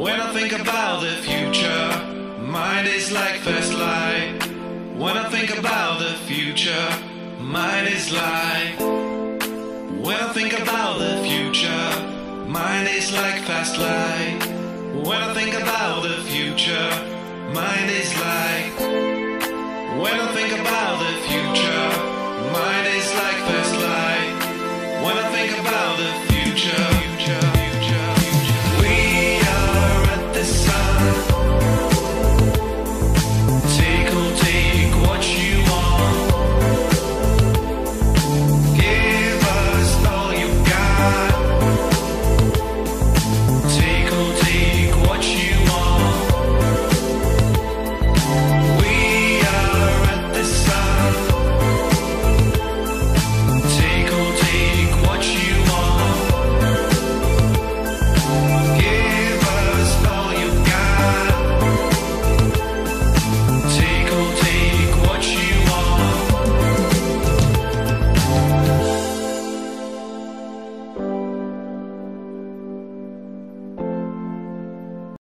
When I think about the future, mine is like first light. When I think about the future, mine is like. When I think about the future, mine is like fast light. When I think about the future, mine is like. When I think about the future, mine is like first light. When I think about the future.